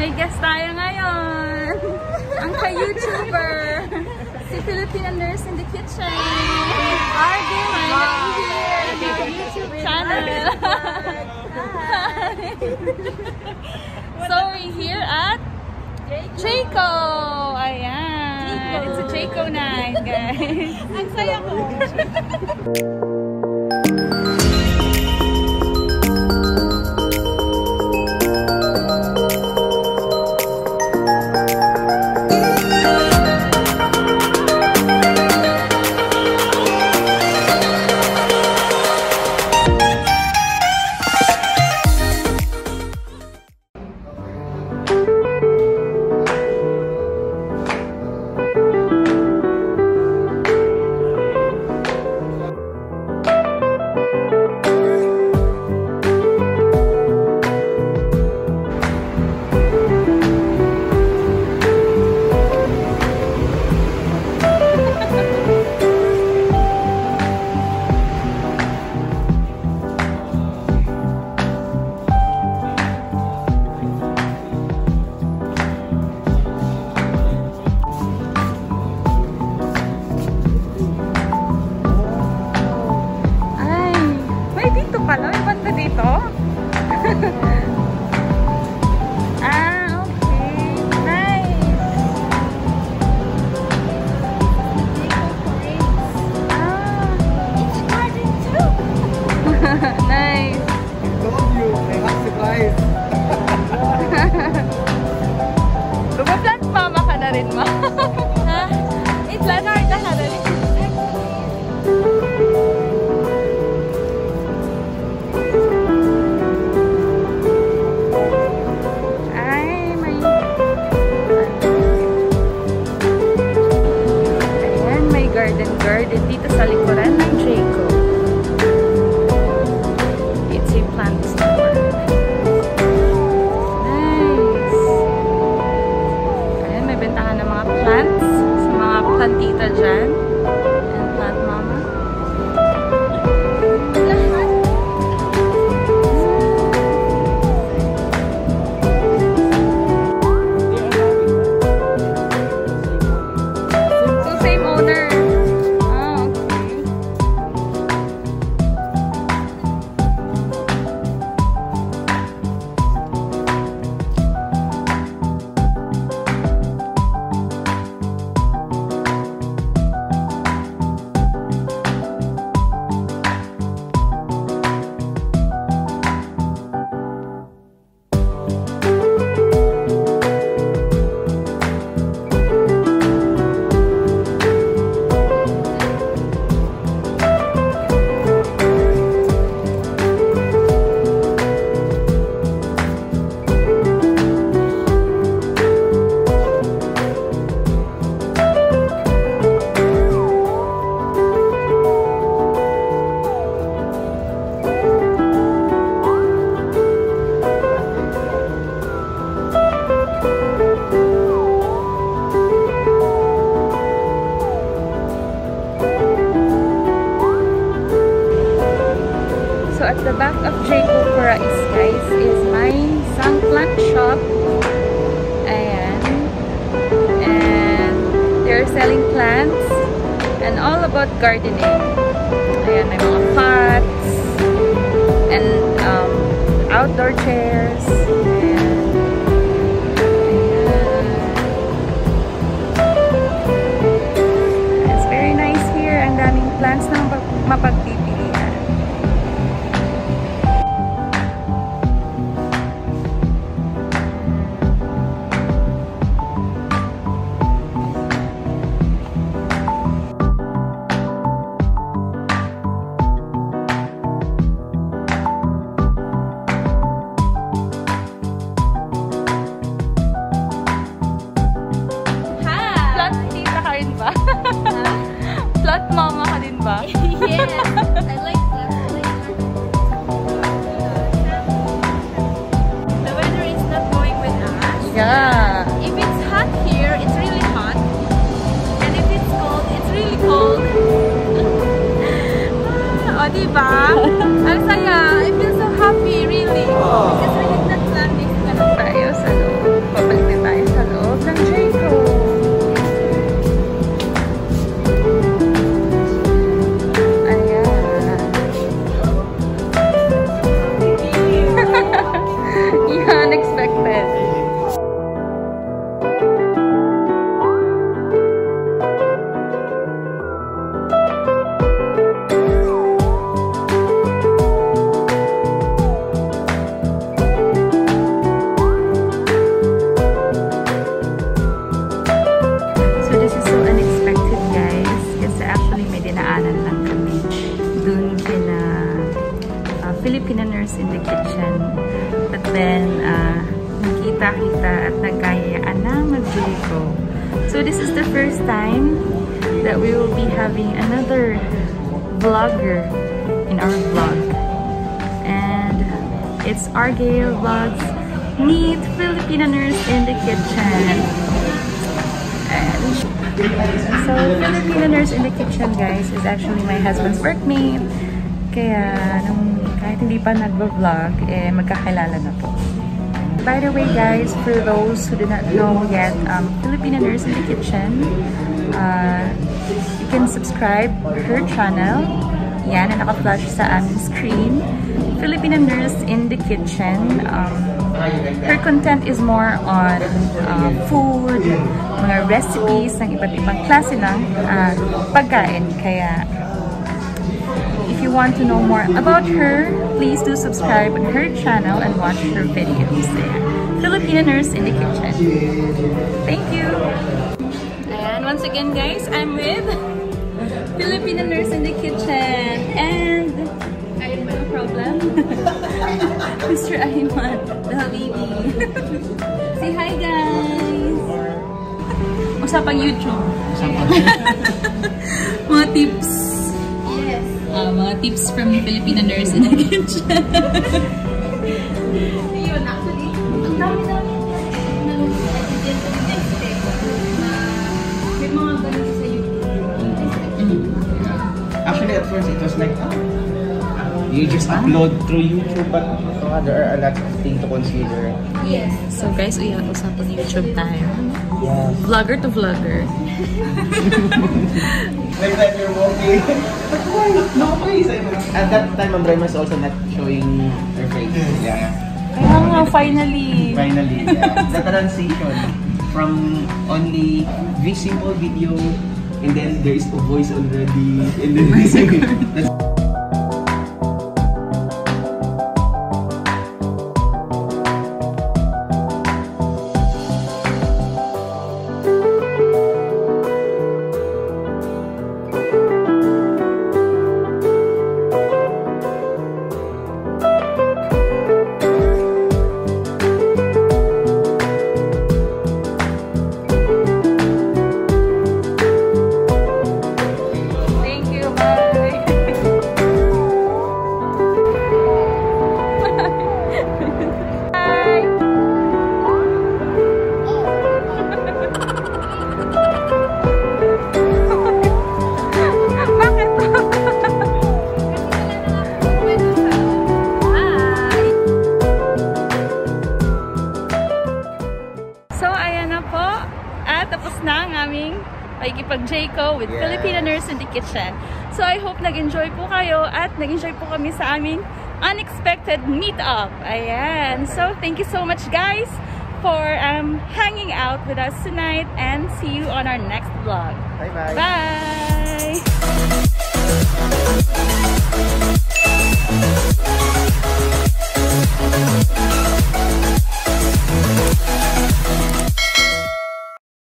May guest tayo ngayon. Ang ka-YouTuber. si Filipino Nurse in the Kitchen. Arden, finally here. Our YouTube channel. so we're here at Jayco. Ayan. It's a Jayco night, guys. Ang saya ko. garden-garden dito sa likuran ng Jayco. It's a plant store. Nice! Ayan, may bentahan ng mga plants sa mga plantita dyan. About gardening. Ayan, may mga pots and um, outdoor chairs. yeah, I like. The weather is not going with us. Yeah. If it's hot here, it's really hot. And if it's cold, it's really cold. Ah, diba? Nakita-kita at nagkayaan na mag-Jericho. So this is the first time that we will be having another vlogger in our vlog. And it's Argale Vlogs Meet Filipinos in the Kitchen. And so Filipino Nurse in the Kitchen guys is actually my husband's workmate. Kaya nung kahit hindi pa nagbo-vlog, eh magkakilala na po. By the way guys, for those who do not know yet, um, Filipino Nurse in the Kitchen, uh, you can subscribe her channel. Yan, na naka-flash sa aming screen. Filipino Nurse in the Kitchen. Um, her content is more on uh, food, mga recipes ng iba't ibang klase ng uh, pagkain. Kaya, you want to know more about her, please do subscribe on her channel and watch her videos there. Filipino Nurse in the Kitchen. Thank you! And once again guys, I'm with Filipino Nurse in the Kitchen and I have no problem. Mr. Ayman, the Habibi. Say hi guys! Usapang YouTube. mga tips. Yes. Ah, mga tips from Filipino Nurse in the Kitchen. Yun, actually, ang dami-dami na. Actually, at first, it was like, ah, you just upload through YouTube, but uh, there are a lot of things to consider. Yes. So guys, uya, usapang YouTube tayo. Yeah. Vlogger to vlogger. Like that you're walking. but why? No face. At that time, Andrea was also not showing her face. Yeah. Kaya nga, finally. Finally, yeah. the transition from only visible video and then there is a voice already and then naming pagkipag Jayco with yes. Filipino Nurse in the Kitchen. So I hope nag-enjoy po kayo at nag-enjoy po kami sa aming unexpected meet-up. Ayan. So thank you so much guys for um, hanging out with us tonight and see you on our next vlog. Bye-bye. Bye! -bye. Bye.